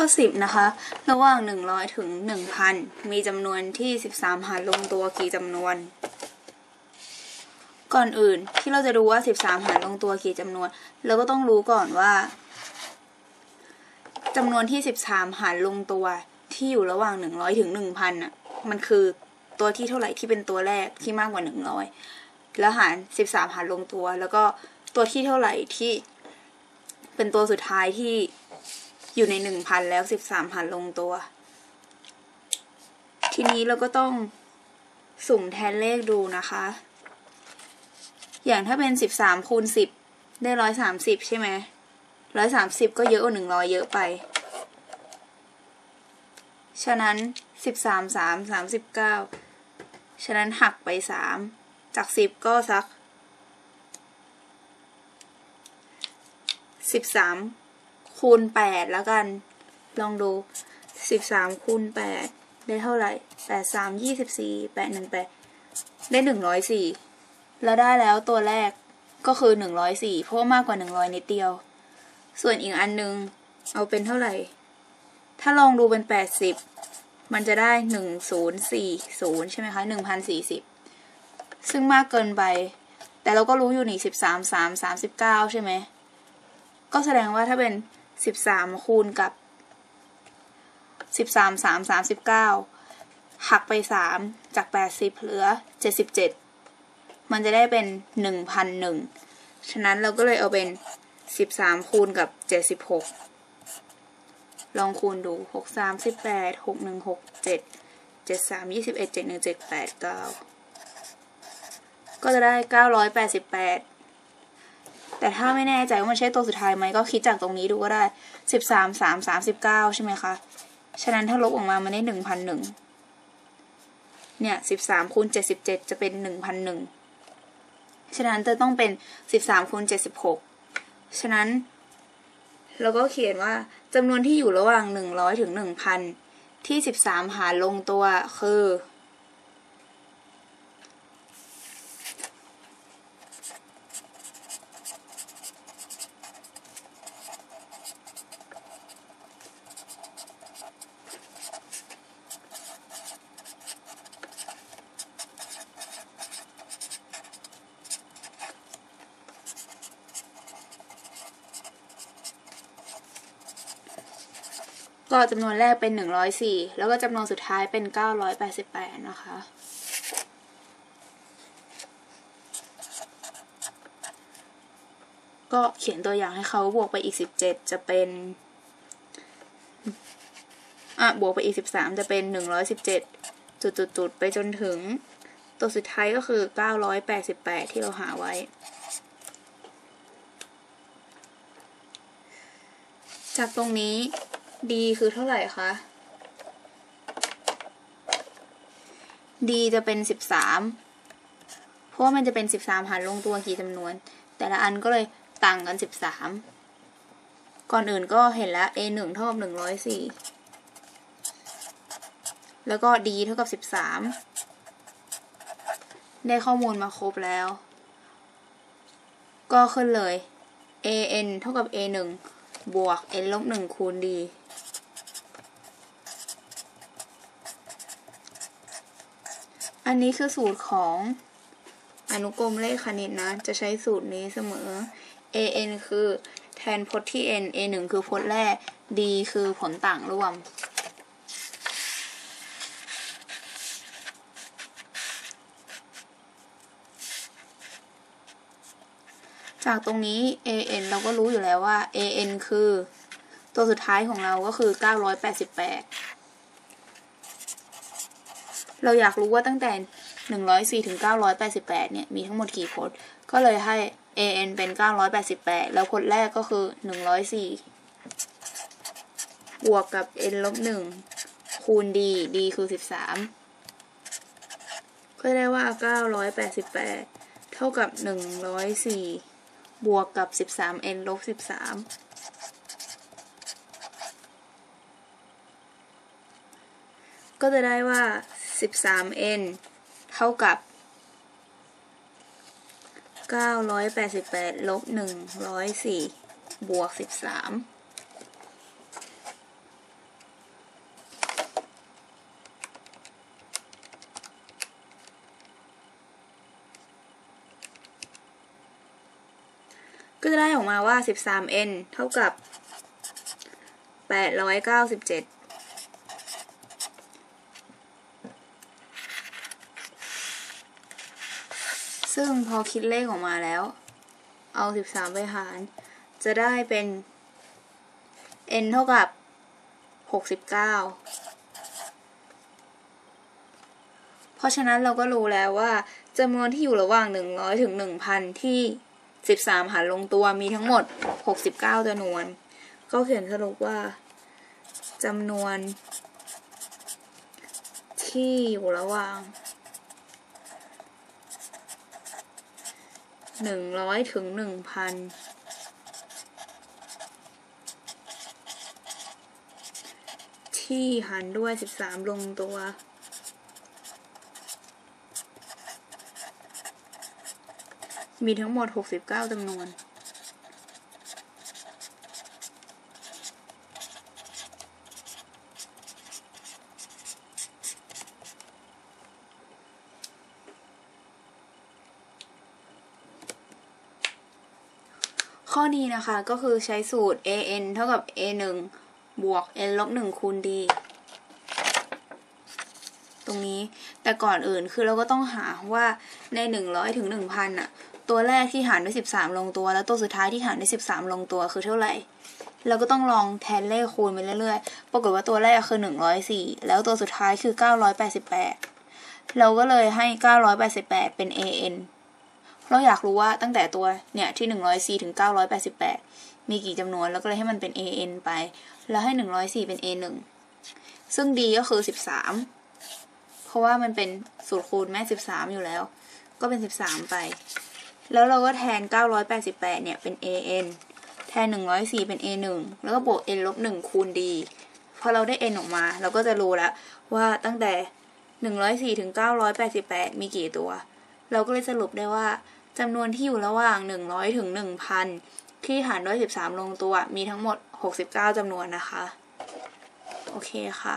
ข้อสิบนะคะ ระหว่างหนึ่งร้อยถึงหนึ่งพันมีจำนวนที่สิบสามหารลงตัวกี่จำนวน ก่อนอื่นที่เราจะรู้ว่าสิบสามหารลงตัวกี่จำนวน เราก็ต้องรู้ก่อนว่าจำนวนที่สิบสามหารลงตัวที่อยู่ระหว่างหนึ่งร้อยถึงหนึ่งพันอะ มันคือตัวที่เท่าไหร่ที่เป็นตัวแรกที่มากกว่าหนึ่งร้อยแล้วหารสิบสามหารลงตัว แล้วก็ตัวที่เท่าไหร่ที่เป็นตัวสุดท้ายที่ อยู่ในหนึ่งพันแล้วสิบสามพันลงตัว ทีนี้เราก็ต้องสุ่มแทนเลขดูนะคะ อย่างถ้าเป็นสิบสามคูณสิบได้ร้อยสามสิบใช่ไหมร้อยสามสิบก็เยอะกว่าหนึ่งร้อยเยอะไป ฉะนั้นสิบสามสามสามสิบเก้าฉะนั้นหักไปสามจากสิบก็สักสิบสาม คูณแปดแล้วกัน ลองดูสิบสามคูณแปดได้เท่าไหร่แปดสามยี่สิบสี่แปดหนึ่งแปดได้หนึ่งร้อยสี่แล้วได้แล้วตัวแรกก็คือหนึ่งร้อยสี่เพราะมากกว่าหนึ่งร้อยนิดเดียว ส่วนอีกอันนึง เอาเป็นเท่าไหร่ ถ้าลองดูเป็นแปดสิบมันจะได้หนึ่งศูนย์สี่ศูนย์ใช่ไหมคะหนึ่งพันสี่สิบซึ่งมากเกินไป แต่เราก็รู้อยู่นี่สิบสามสามสามสิบเก้าใช่ไหมก็แสดงว่าถ้าเป็น สิบสามคูณกับสิบสามสามสามสิบเก้าหักไปสามจากแปดสิบเหลือเจ็ดสิบเจ็ดมันจะได้เป็นหนึ่งพันหนึ่งฉะนั้นเราก็เลยเอาเป็นสิบสามคูณกับเจ็ดสิบหกลองคูณดูหกสามสิบแปดหกหนึ่งหกเจ็ดเจ็ดสามยี่สิบเอ็ดเจ็ดหนึ่งเจ็ดแปดเก้าก็จะได้เก้าร้อยแปดสิบแปด แต่ถ้าไม่แน่ใจว่ามันใช่ตัวสุดท้ายไหมก็คิดจากตรงนี้ดูก็ได้สิบสามสามสามสิบเก้าใช่ไหมคะ ฉะนั้นถ้าลบออกมามันได้หนึ่งพันหนึ่งเนี่ยสิบสามคูณเจ็ดสิบเจ็ดจะเป็นหนึ่งพันหนึ่งฉะนั้นจะต้องเป็นสิบสามคูณเจ็ดสิบหกฉะนั้นเราก็เขียนว่าจำนวนที่อยู่ระหว่างหนึ่งร้อยถึงหนึ่งพันที่สิบสามหารลงตัวคือ ก็จำนวนแรกเป็นหนึ่งร้อยสี่แล้วก็จำนวนสุดท้ายเป็นเก้าร้อยแปดสิบแปดนะคะ ก็เขียนตัวอย่างให้เขาบวกไปอีกสิบเจ็ดจะเป็น อะ บวกไปอีกสิบสามจะเป็นหนึ่งร้อยสิบเจ็ดจุดไปจนถึง ตัวสุดท้ายก็คือเก้าร้อยแปดสิบแปดที่เราหาไว้จากตรงนี้ ดีคือเท่าไหร่คะดีจะเป็นสิบสามเพราะว่ามันจะเป็นสิบสามหารลงตัวกี่จำนวน แต่ละอันก็เลยต่างกันสิบสามก่อนอื่นก็เห็นแล้ว a หนึ่งเท่ากับหนึ่งร้อยสี่แล้วก็ d เท่ากับสิบสามได้ข้อมูลมาครบแล้ว ก็ขึ้นเลย a n เท่ากับ a หนึ่งบวก n ลบหนึ่งคูณ d อันนี้คือสูตรของอนุกรมเลขคณิตนะ จะใช้สูตรนี้เสมอ an คือแทนพจน์ที่ n a 1คือพจน์แรก d คือผลต่างรวม จากตรงนี้ an เราก็รู้อยู่แล้วว่า an คือ ตัวสุดท้ายของเราก็คือ 988 เราอยากรู้ว่าตั้งแต่หนึ่งร้อยสี่ถึงเก้าร้อยแปดสิบแปดเนี่ย มีทั้งหมดกี่พจน์ ก็เลยให้ an เป็นเก้าร้อยแปดสิบแปดแล้วพจน์แรกก็คือหนึ่งร้อยสี่บวกกับ n ลบหนึ่งคูณ d d คือสิบสามก็ได้ว่าเก้าร้อยแปดสิบแปดเท่ากับหนึ่งร้อยสี่บวกกับสิบสาม n ลบสิบสามก็จะได้ว่า 13n เท่ากับ 988ลบ104 บวก 13ก็จะได้ออกมาว่า 13n เท่ากับ 897 ซึ่งพอคิดเลขออกมาแล้ว เอา 13 ไปหาร จะได้เป็น n เท่ากับ 69 เพราะฉะนั้นเราก็รู้แล้วว่าจำนวนที่อยู่ระหว่าง 100 ถึง 1,000 ที่ 13 หารลงตัวมีทั้งหมด 69จำนวน ก็เขียนสรุปว่าจำนวนที่อยู่ระหว่าง หนึ่งร้อยถึงหนึ่งพันที่หันด้วยสิบสามลงตัว มีทั้งหมดหกสิบเก้าจำนวน ข้อนี้นะคะก็คือใช้สูตร an เท่ากับ a 1บวก n ลบ1คูณ d ตรงนี้แต่ก่อนอื่นคือเราก็ต้องหาว่าใน 100ถึง1,000อะตัวแรกที่หารด้วย 13 ลงตัว แล้วตัวสุดท้ายที่หารด้วย 13 ลงตัวคือเท่าไหร่ เราก็ต้องลองแทนเลขคูณไปเรื่อยๆ ปรากฏว่าตัวแรกคือ 104 แล้วตัวสุดท้ายคือ 988 เราก็เลยให้ 988 เป็น an เราอยากรู้ว่าตั้งแต่ตัวเนี่ยที่ 104 ถึง 988 มีกี่จำนวนแล้วก็เลยให้มันเป็น an ไป แล้วให้ 104 เป็น a 1ซึ่ง d ก็คือ 13 เพราะว่ามันเป็นสูตรคูณแม่ 13 อยู่แล้ว ก็เป็น 13 ไป แล้วเราก็แทน 988 เนี่ยเป็น an แทน 104 เป็น a 1แล้วก็บวก n ลบ1คูณ d พอเราได้ n ออกมา เราก็จะรู้แล้วว่าตั้งแต่ 104 ถึง 988 มีกี่ตัว เราก็เลยสรุปได้ว่า จำนวนที่อยู่ระหว่าง 100ถึง1,000 ที่หารด้วย 13 ลงตัว มีทั้งหมด 69จำนวนนะคะ โอเคค่ะ